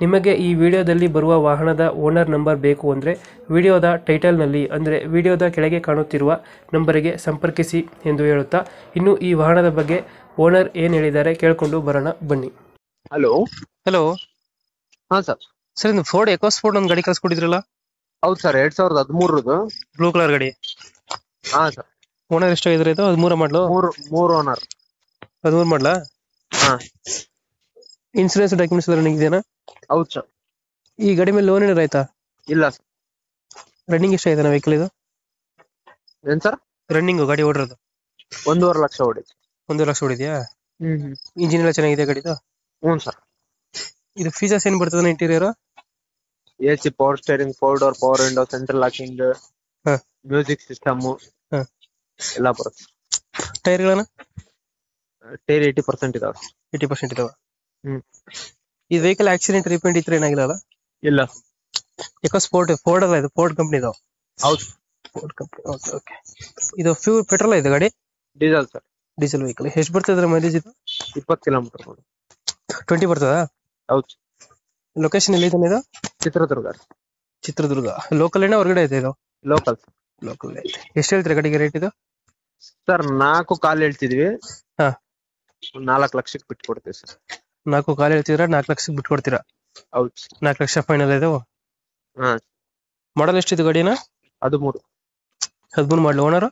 ನಿಮಗೆ ಈ ವಿಡಿಯೋದಲ್ಲಿ ಬರುವ ವಾಹನದ ಓನರ್ ನಂಬರ್ ಬೇಕು ಅಂದರೆ ವಿಡಿಯೋದ ಟೈಟಲ್ನಲ್ಲಿ ಅಂದರೆ ವಿಡಿಯೋದ ಕೆಳಗೆ ಕಾಣುತ್ತಿರುವ ನಂಬರಿಗೆ ಸಂಪರ್ಕಿಸಿ ಎಂದು ಹೇಳುತ್ತಾ ಇನ್ನು ಈ ವಾಹನದ ಬಗ್ಗೆ ಓನರ್ ಏನು ಹೇಳಿದ್ದಾರೆ ಕೇಳಿಕೊಂಡು ಬರೋಣ ಬನ್ನಿ. ಹಲೋ. ಹಲೋ. ಹಾ ಸರ್. ಸರ್ ಇದು ಫೋರ್ಡ್ ಎಕೋಸ್ ಫೋರ್ಡ್ ಒಂದು ಗಾಡಿ ಕಳ್ಸ್ಕೊಟ್ಟಿದ್ರಲ್ಲ? ಹೌದು ಸರ್ ಎರಡ್ ಸಾವಿರದ ಹದಿಮೂರದು. ಬ್ಲೂ ಕಲರ್ ಗಾಡಿ. ಹಾ ಸರ್. ಓನರ್ ಎಷ್ಟಾಗಿದ್ರೆ ಇದು? ಹದಿಮೂರ ಮಾಡಲು? ಮೂರು ಮೂರು ಓನರ್ ಹದಿಮೂರು ಮಾಡಲಾ? ಹಾ. ಇನ್ಸೂರೆನ್ಸ್ ಡಾಕ್ಯುಮೆಂಟ್ಸ್ ಎಲ್ಲ ರನ್ನಿಂಗ್ ಇದೆಯಾ? ಹೌದು ಸರ್ ಈ ಗಾಡಿ ಮೇಲೆ ಲೋನ್ ಏನಾರ ಆಯ್ತಾ? ಇಲ್ಲ ಸರ್ ರನ್ನಿಂಗ್ ಎಷ್ಟಾಗಿದೆ ವೆಹಿಕಲ್ ಇದು? ಏನ್ ಸರ್ ರನ್ನಿಂಗ್ ಗಾಡಿ ಓಡಿರೋದು? ಒಂದೂವರೆ ಲಕ್ಷ ಓಡಿ. ಒಂದು ಲಕ್ಷ ಹೊಡಿದ್ಯಾ ಹ್ಮ್ ಹ್ಮ್. ಇಂಜಿನ್ ಎಲ್ಲ ಚೆನ್ನಾಗಿದೆ ಗಾಡಿದು? ಹ್ಞೂ ಸರ್ ಇದು ಫೀಚರ್ಸ್ ಏನು ಬರ್ತದೆ interior A C power steering four door power window central locking ಹಾ. ಮ್ಯೂಸಿಕ್ ಸಿಸ್ಟಮ್ ಹಾ. ಎಲ್ಲ ಬರುತ್ತೆ. ಟೈರ್ಗಳನ್ನ ಟೇರ್ ಏಯ್ಟಿ ಪರ್ಸೆಂಟ್ ಇದಾವೆ. ಏಯ್ಟಿ ಪರ್ಸೆಂಟ್ ಇದಾವೆ. ಹ್ಮ್. ಈ ವೆಹಿಕಲ್ ಆಕ್ಸಿಡೆಂಟ್ ರಿಪೇಂಟ್ ಇತ್ತು ಏನಾಗಿಲ್ಲ ಅಲ್ಲ? ಇಲ್ಲ. ಯಾಕೋ ಸ್ಪೋರ್ಟ್ ಫೋರ್ಡ್ ಅಲ್ಲ ಇದು? ಫೋರ್ಡ್ ಕಂಪ್ನಿ ಇದು? ಹೌದು. ಫೋರ್ಡ್ ಕಂಪ್ನಿ ಓಕೆ ಓಕೆ ಇದು ಫ್ಯೂ ಪೆಟ್ರೋಲ್ ಇದೆ ಗಾಡಿ? ಡೀಸೆಲ್ ಸರ್ ಡೀಸೆಲ್ ವೆಹಿಕಲ್ ಎಷ್ಟು ಬರ್ತದೆ ಮೈಲೇಜ್ ಇದು? ಇಪ್ಪತ್ತು ಕಿಲೋಮೀಟರ್ ನೋಡಿ. ಟ್ವೆಂಟಿ ಬರ್ತದಾ? ಹೌದು. ಲೊಕೇಶನ್ ಎಲ್ಲಿ ಇದೆ ಇದು? ಚಿತ್ರದುರ್ಗ ಚಿತ್ರದುರ್ಗ. ಲೋಕಲ್ ಏನೋ ಹೊರಗಡೆ ಇದೆ? ಇದು ಲೋಕಲ್ ಲೋಕಲ್ ಐತೆ. ಎಷ್ಟು ಹೇಳ್ತೀರಾ ಗಾಡಿಗೆ ರೇಟ್ ಇದು? ಸರ್ ನಾಲ್ಕು ಕಾಲ್ ಹೇಳ್ತಿದ್ವಿ. ಹಾ. ನಾಲ್ಕು ಲಕ್ಷಕ್ಕೆ ಬಿಟ್ಟು ಕೊಡ್ತೀವಿ ಸರ್ ನಾಲ್ಕು ಕಾಲು ಹೇಳ್ತಿದ್ರ ನಾಲ್ಕು ಲಕ್ಷಕ್ಕೆ ಬಿಟ್ಟು ಕೊಡ್ತೀರಾ ಹೌದು. ನಾಲ್ಕು ಲಕ್ಷ ಫೈನಲ್ ಇದಾವ ಹಾ. ಮಾಡಲ್ ಎಷ್ಟಿದೆ ಗಾಡಿನ? ಮೂರು. ಹದಿಮೂರು ಮಾಡಲು ಓನರ್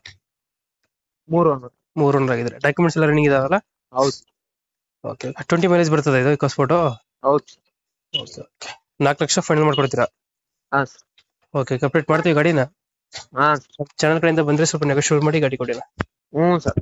ಮೂರು ಓನರ್ ಮೂರು ಓನರ್ ಆಗಿದ್ರೆ ಡಾಕ್ಯುಮೆಂಟ್ಸ್ ಎಲ್ಲ ರನ್ನಿಂಗ್ ಇದಾವಲ್ಲ? ಹೌದು. ಓಕೆ ಟ್ವೆಂಟಿ ಮೈಲೇಜ್ ಬರ್ತದೆ ಇದು ಇಕೋಸ್ಫೋಟು ಹೌದು. ಓಕೆ ಓಕೆ ನಾಲ್ಕು ಲಕ್ಷ ಫೈನಲ್ ಮಾಡ್ಕೊಡ್ತೀರಾ? ಹಾ. ಸರ್ ಓಕೆ ಕಂಪ್ಲೀಟ್ ಮಾಡ್ತೀವಿ ಗಾಡಿನ? ಹಾ. ಚಾನಲ್ ಕಡೆಯಿಂದ ಬಂದ್ರೆ ಸ್ವಲ್ಪ ನೆಗೋಶಿಯೇಟ್ ಮಾಡಿ ಗಾಡಿ ಕೊಡಿ ಹ್ಞೂ ಸರ್.